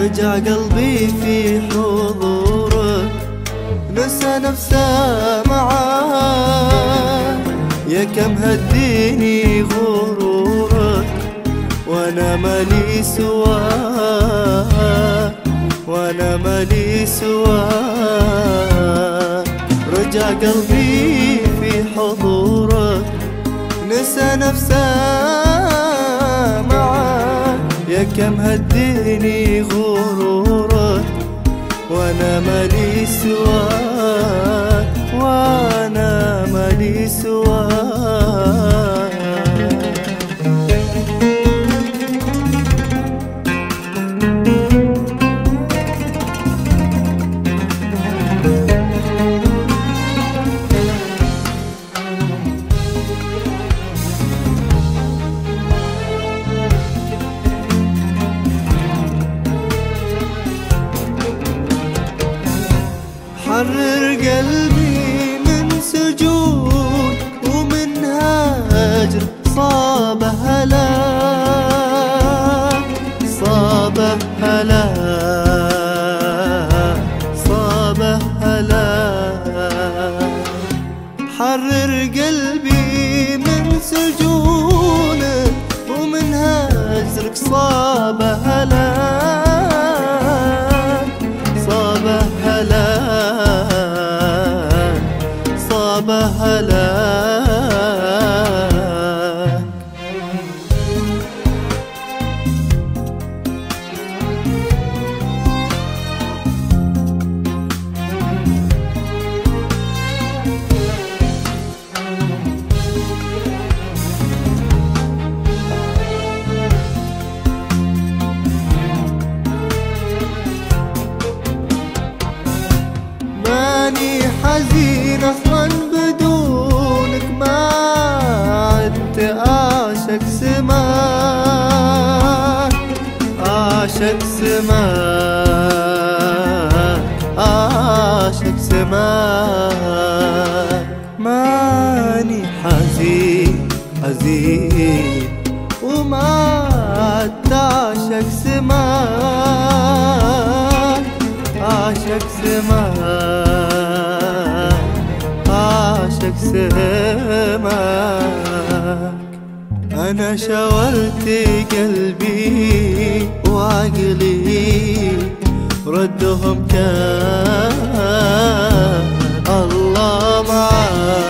رجع قلبي في حضورك نسى نفسه معاه. يا كم هديني غرورك وأنا مالي سواك وأنا مالي سواك. رجع قلبي في حضورك نسى نفسه معاك يا كم هديني غرورك وأنا مالي سواك وأنا مالي سواك. حرر قلبي من سجون ومن هاجر صاب هلاك صاب هلاك صاب هلاك حرر قلبي من سجونك ومن هجرك صاب هلاك ماني حزين أصلا. اعشق سماك اعشق سماك. ماني حزين حزين وما عدت اعشق سماك. عاشق سماك عاشق سماك. أنا شاورت قلبي وعقلي ردهم كان. الله معاك.